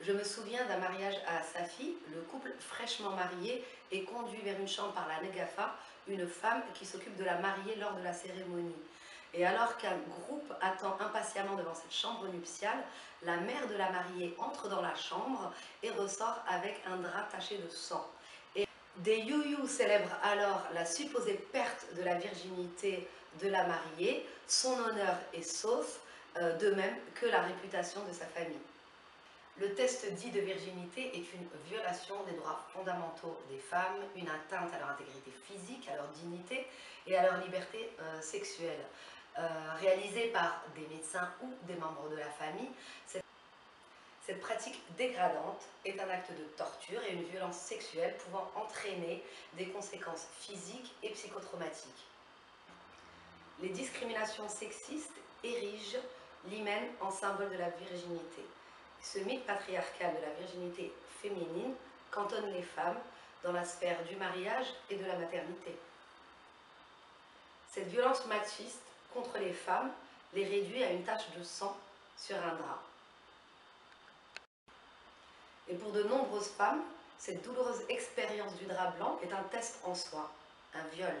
Je me souviens d'un mariage à Safi, le couple fraîchement marié est conduit vers une chambre par la Negafa, une femme qui s'occupe de la mariée lors de la cérémonie. Et alors qu'un groupe attend impatiemment devant cette chambre nuptiale, la mère de la mariée entre dans la chambre et ressort avec un drap taché de sang. Et des youyou célèbrent alors la supposée perte de la virginité de la mariée, son honneur est sauf, euh, de même que la réputation de sa famille. Le test dit de virginité est une violation des droits fondamentaux des femmes, une atteinte à leur intégrité physique, à leur dignité et à leur liberté euh, sexuelle. Euh, réalisée par des médecins ou des membres de la famille, cette, cette pratique dégradante est un acte de torture et une violence sexuelle pouvant entraîner des conséquences physiques et psychotraumatiques. Les discriminations sexistes érigent l'hymen en symbole de la virginité. Ce mythe patriarcal de la virginité féminine cantonne les femmes dans la sphère du mariage et de la maternité. Cette violence machiste contre les femmes les réduit à une tache de sang sur un drap. Et pour de nombreuses femmes, cette douloureuse expérience du drap blanc est un test en soi, un viol.